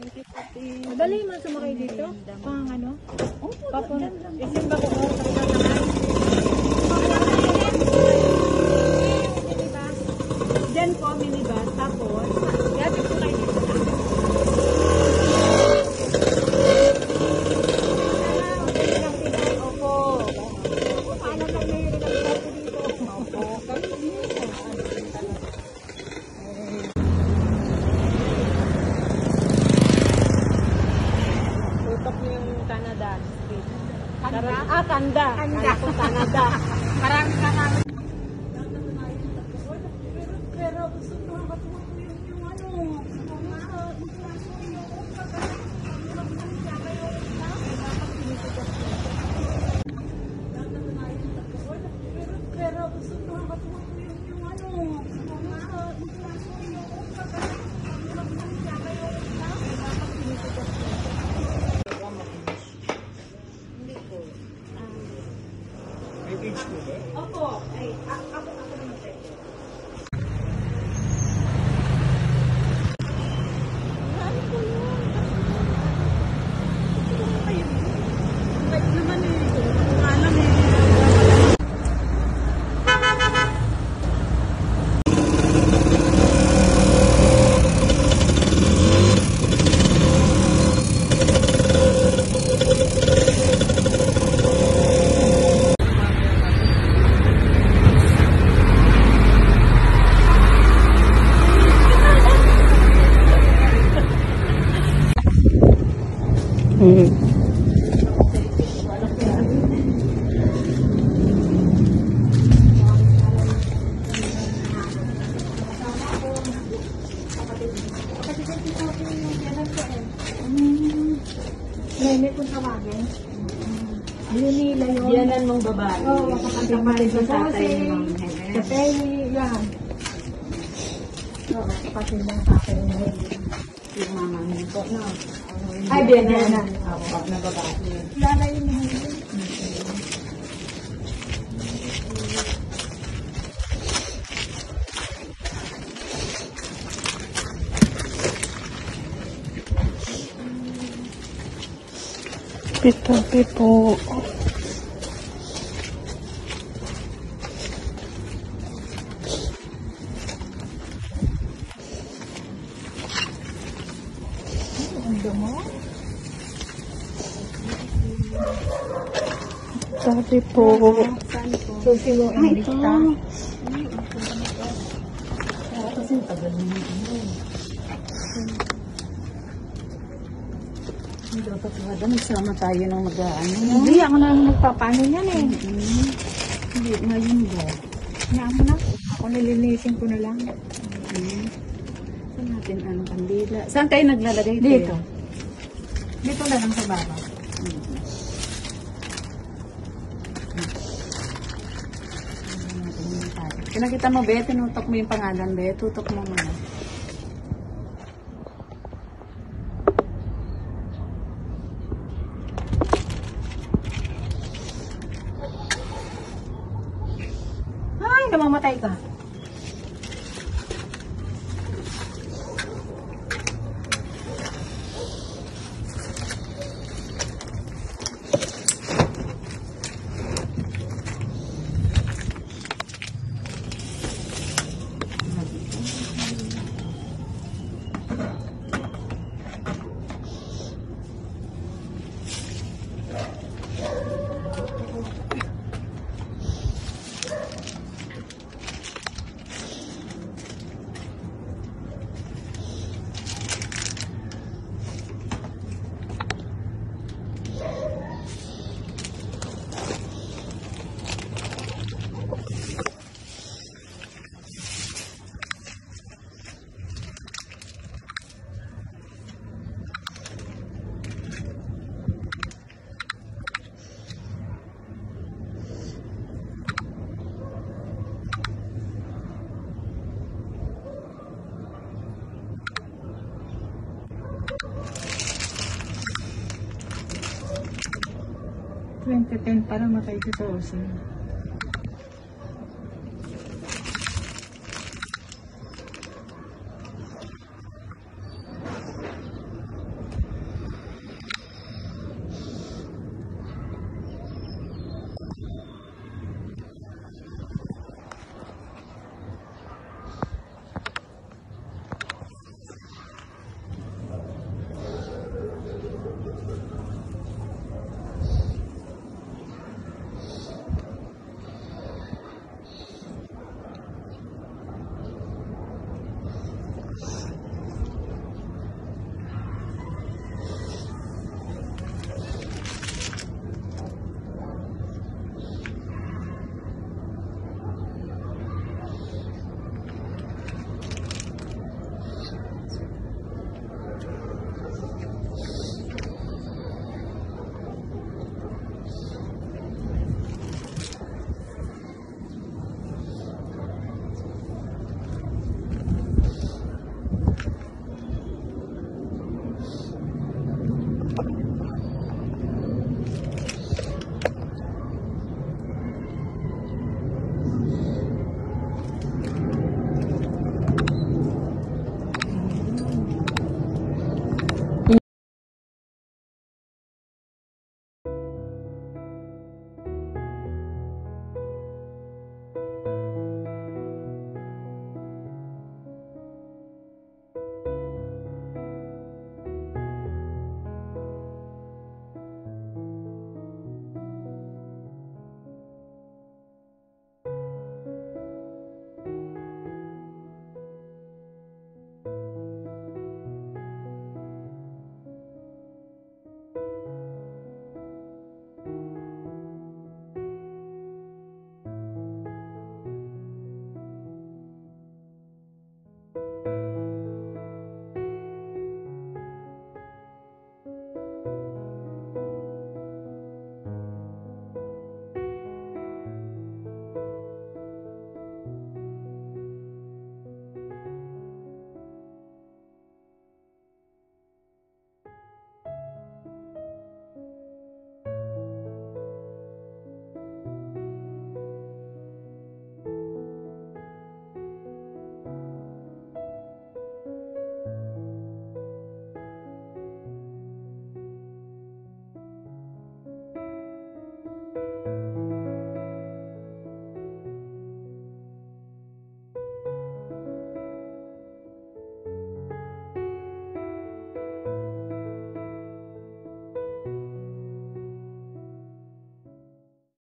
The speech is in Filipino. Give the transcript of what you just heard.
Madali man sumakay dito? Pang ano? Opo, Papun- ano? ganda. Ba ko? Sa Canada. Kanda? Ah, Kanda. Kanda. Kanda Canada. Parang Canada. Pero gusto ko makatuwa ko yung, yung ano, pero gusto ko makatuwa ko Opo, ay, ako, ako naman tayo. Nene kung tawagin. Yun nila yun. Yanan mong babae. Oo, kapatid sa sa tatay tatay. ng Tatay, yan. Oo, kapatid ng tatay. Yung mama niya po, no? Ay, Biyanan. biyanan. Opo, na babae. Lala yun na yun. Pitapi Pitapi po. Susi mo, Ay, English ito. ka. Kasi tagal mo dapat wala. Nagsama tayo ng mag-ano. Hindi, ako na ang nagpapano niyan eh. Hindi, ngayon ba? Hayaan mo na. Ako nilinisin ko na lang. Saan natin ang kandila? Saan kayo naglalagay? Dito. Dito na lang sa baba. Mm. Kinakita mo, Be, tinutok mo yung pangalan, Be. Tutok mo muna. Ay, namamatay ka. Twenty ten para matay si Tosin.